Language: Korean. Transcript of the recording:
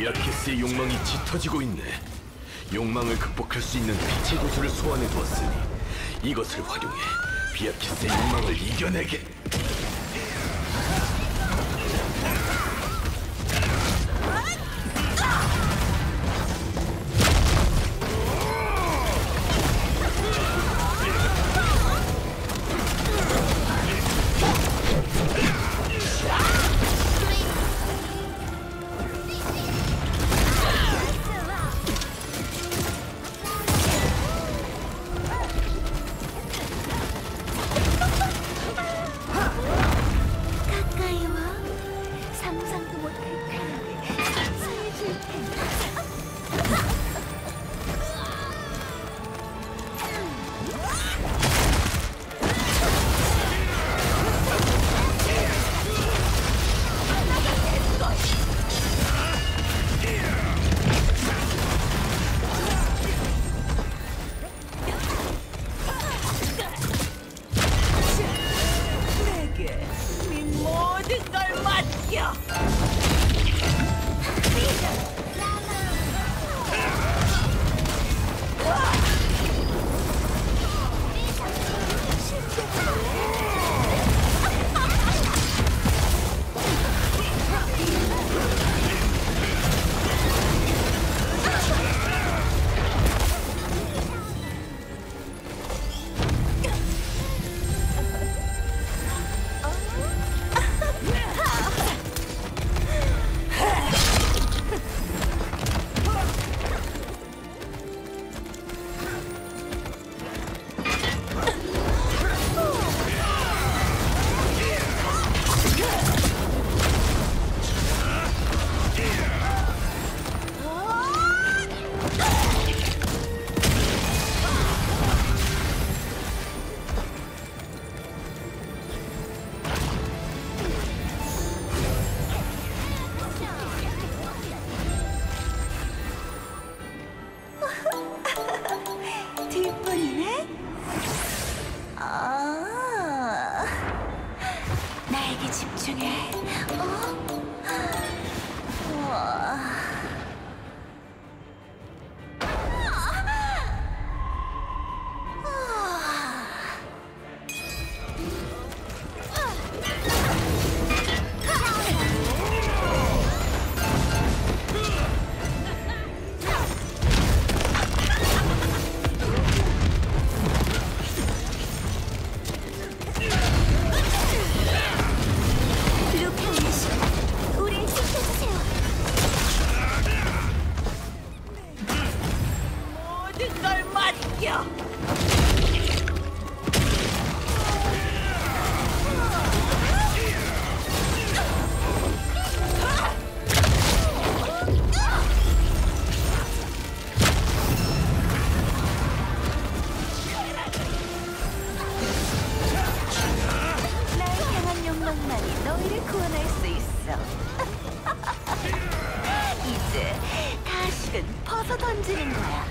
비아키스의 욕망이 짙어지고 있네. 욕망을 극복할 수 있는 빛의 구슬을 소환해 두었으니 이것을 활용해 비아키스의 욕망을 이겨내게. 집중해. 있어. 이제 다시는 벗어 던지는 거야.